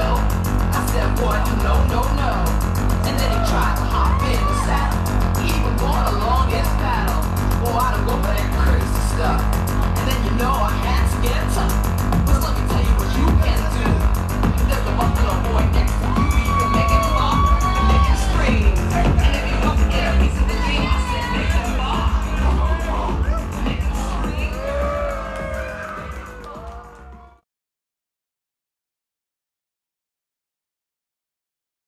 I said, boy, no, no, no.